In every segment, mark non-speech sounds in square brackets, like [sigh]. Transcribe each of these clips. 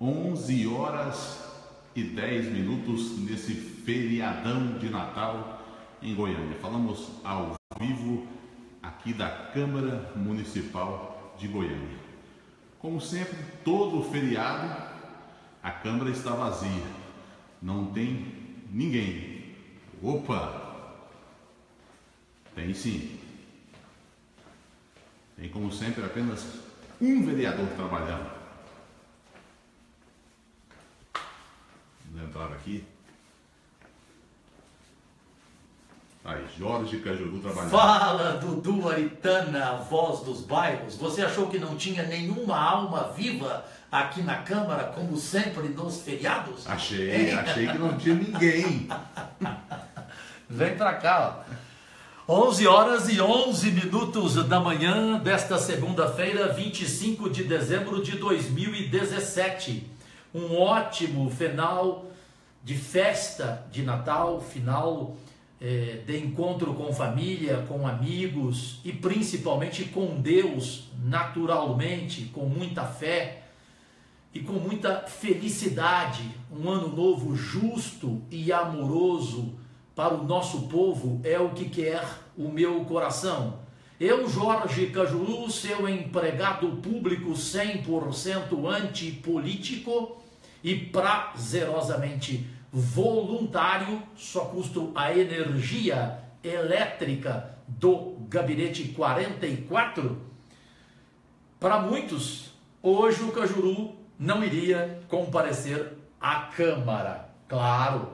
11 horas e 10 minutos nesse feriadão de Natal em Goiânia. Falamos ao vivo aqui da Câmara Municipal de Goiânia. Como sempre, todo feriado a Câmara está vazia, não tem ninguém. Opa! Tem sim. Tem como sempre apenas um vereador trabalhando. Entrar aqui. Aí, Jorge Cajuru trabalhando. Fala, Dudu Aritana, voz dos bairros. Você achou que não tinha nenhuma alma viva aqui na Câmara, como sempre nos feriados? Achei, achei que não tinha ninguém. [laughs] Vem pra cá, ó. 11 horas e 11 minutos da manhã desta segunda-feira, 25 de dezembro de 2017. Um ótimo final de festa de Natal, final é, de encontro com família, com amigos e principalmente com Deus, naturalmente, com muita fé e com muita felicidade. Um ano novo justo e amoroso para o nosso povo é o que quer o meu coração. Eu, Jorge Cajuru, seu empregado público 100% antipolítico e prazerosamente voluntário, só custo a energia elétrica do gabinete 44. Para muitos, hoje o Cajuru não iria comparecer à Câmara. Claro,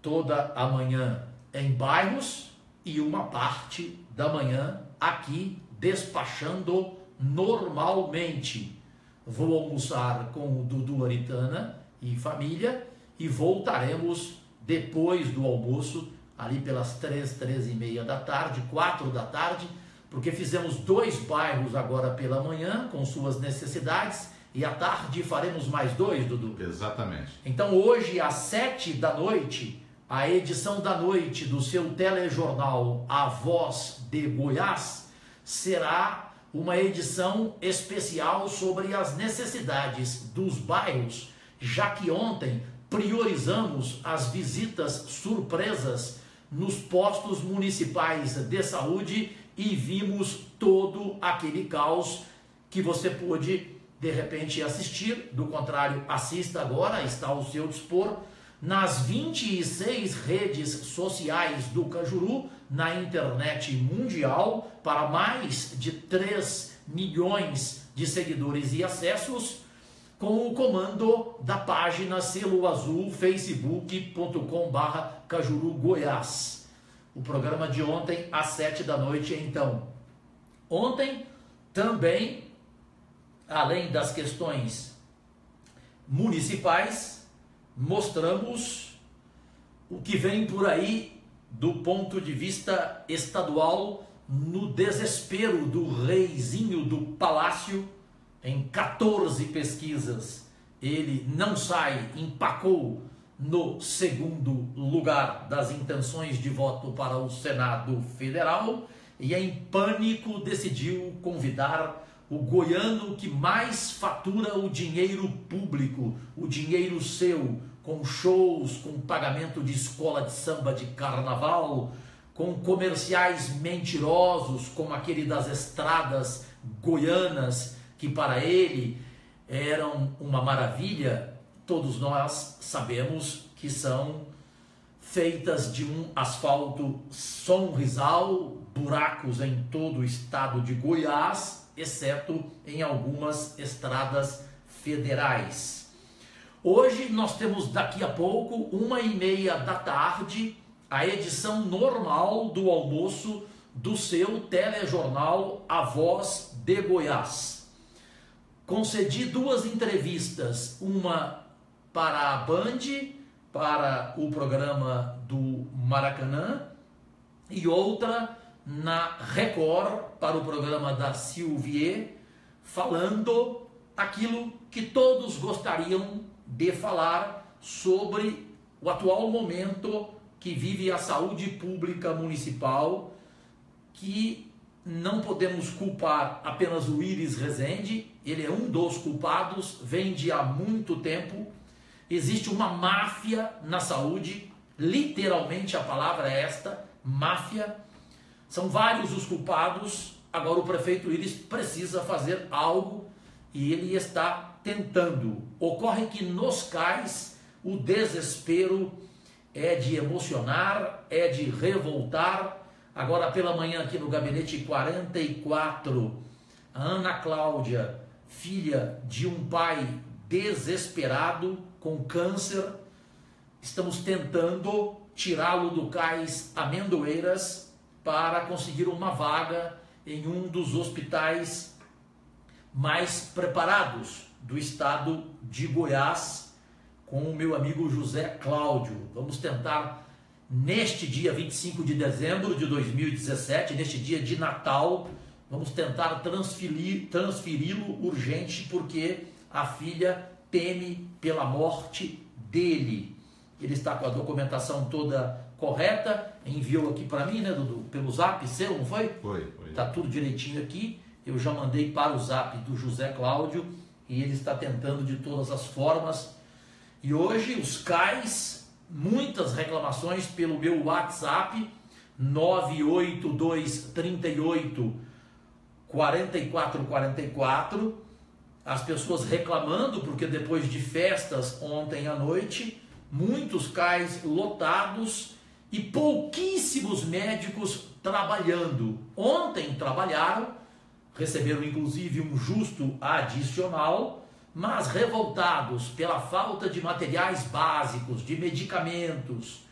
toda a manhã em bairros e uma parte da manhã aqui despachando normalmente. Vou almoçar com o Dudu Aritana e família e voltaremos depois do almoço, ali pelas três, três e meia da tarde, quatro da tarde, porque fizemos dois bairros agora pela manhã com suas necessidades e à tarde faremos mais dois, Dudu. Exatamente. Então hoje às sete da noite a edição da noite do seu telejornal A Voz de Goiás será uma edição especial sobre as necessidades dos bairros, já que ontem priorizamos as visitas surpresas nos postos municipais de saúde e vimos todo aquele caos que você pôde de repente assistir, do contrário, assista agora, está ao seu dispor nas 26 redes sociais do Cajuru, na internet mundial, para mais de 3 milhões de seguidores e acessos, com o comando da página Selo Azul, facebook.com barra Cajuru Goiás. O programa de ontem, às 7 da noite, então. Ontem, também, além das questões municipais, mostramos o que vem por aí do ponto de vista estadual no desespero do reizinho do palácio em 14 pesquisas. Ele não sai, empacou no segundo lugar das intenções de voto para o Senado Federal e em pânico decidiu convidar o goiano que mais fatura o dinheiro público, o dinheiro seu, com shows, com pagamento de escola de samba de carnaval, com comerciais mentirosos, como aquele das estradas goianas, que para ele eram uma maravilha, todos nós sabemos que são feitas de um asfalto sonrisal, buracos em todo o estado de Goiás, exceto em algumas estradas federais. Hoje nós temos daqui a pouco, uma e meia da tarde, a edição normal do almoço do seu telejornal A Voz de Goiás. Concedi duas entrevistas, uma para a Band, para o programa do Maracanã, e outra na Record para o programa da Silvier, falando aquilo que todos gostariam de falar sobre o atual momento que vive a saúde pública municipal, que não podemos culpar apenas o Iris Rezende, ele é um dos culpados, vem de há muito tempo. Existe uma máfia na saúde, literalmente a palavra é esta, máfia. São vários os culpados. Agora o prefeito Iris precisa fazer algo e ele está tentando. Ocorre que nos cais o desespero é de emocionar, é de revoltar. Agora pela manhã aqui no gabinete 44, a Ana Cláudia, filha de um pai desesperado com câncer, estamos tentando tirá-lo do cais Amendoeiras para conseguir uma vaga em um dos hospitais mais preparados do estado de Goiás, com o meu amigo José Cláudio. Vamos tentar, neste dia 25 de dezembro de 2017, neste dia de Natal, vamos tentar transferir, transferi-lo urgente, porque a filha teme pela morte dele. Ele está com a documentação toda correta, enviou aqui para mim, né, Dudu? Pelo zap seu, não foi? Foi, foi. Tá tudo direitinho aqui. Eu já mandei para o zap do José Cláudio e ele está tentando de todas as formas. E hoje os CAIS, muitas reclamações pelo meu WhatsApp 98238 4444. As pessoas reclamando porque depois de festas ontem à noite, muitos cais lotados e pouquíssimos médicos trabalhando. Ontem trabalharam, receberam inclusive um justo adicional, mas revoltados pela falta de materiais básicos, de medicamentos,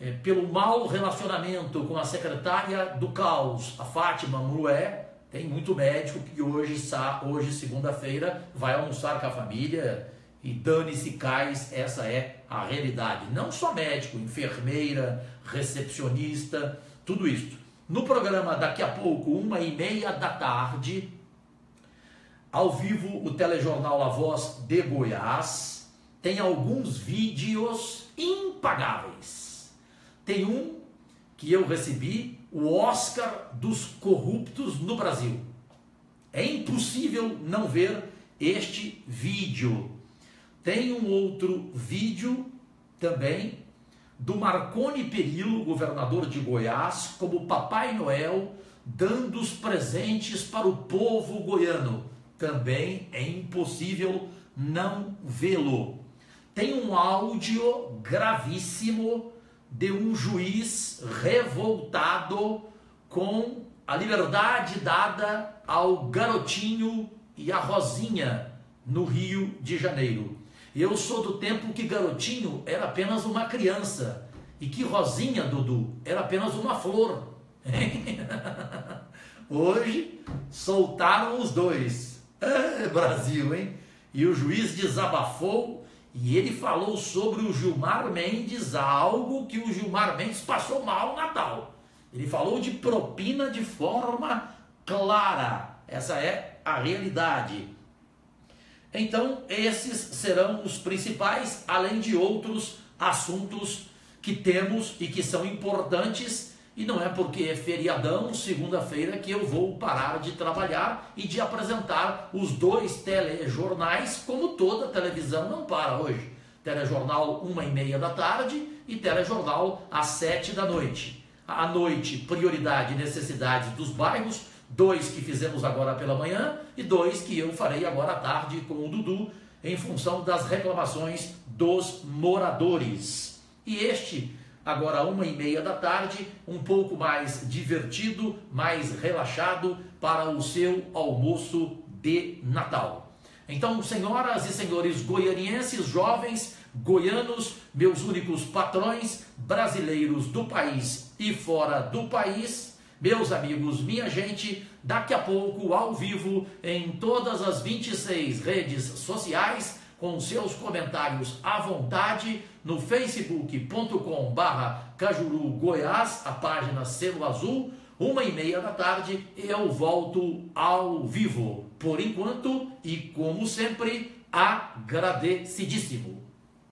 é, pelo mau relacionamento com a secretária do caos, a Fátima Murué, tem muito médico que hoje, hoje segunda-feira, vai almoçar com a família e dane-se cais, essa é a realidade. Não só médico, enfermeira, recepcionista, tudo isso. No programa daqui a pouco, uma e meia da tarde, ao vivo o telejornal A Voz de Goiás tem alguns vídeos impagáveis. Tem um que eu recebi, o Oscar dos corruptos no Brasil. É impossível não ver este vídeo. Tem um outro vídeo também do Marconi Perillo, governador de Goiás, como Papai Noel dando os presentes para o povo goiano. Também é impossível não vê-lo. Tem um áudio gravíssimo de um juiz revoltado com a liberdade dada ao garotinho e a Rosinha no Rio de Janeiro. Eu sou do tempo que garotinho era apenas uma criança e que Rosinha, Dudu, era apenas uma flor. [laughs] Hoje soltaram os dois. É, Brasil, hein? E o juiz desabafou e ele falou sobre o Gilmar Mendes, algo que o Gilmar Mendes passou mal no Natal. Ele falou de propina de forma clara. Essa é a realidade. Então, esses serão os principais, além de outros assuntos que temos e que são importantes. E não é porque é feriadão, segunda-feira, que eu vou parar de trabalhar e de apresentar os dois telejornais, como toda televisão não para hoje. Telejornal uma e meia da tarde e telejornal às sete da noite. À noite, prioridade e necessidades dos bairros, dois que fizemos agora pela manhã e dois que eu farei agora à tarde com o Dudu, em função das reclamações dos moradores. E este, agora uma e meia da tarde, um pouco mais divertido, mais relaxado para o seu almoço de Natal. Então, senhoras e senhores goianienses, jovens, goianos, meus únicos patrões, brasileiros do país e fora do país, meus amigos, minha gente, daqui a pouco, ao vivo, em todas as 26 redes sociais, com seus comentários à vontade, no facebook.com barra Cajuru Goiás, a página Selo Azul, uma e meia da tarde, eu volto ao vivo. Por enquanto, e como sempre, agradecidíssimo.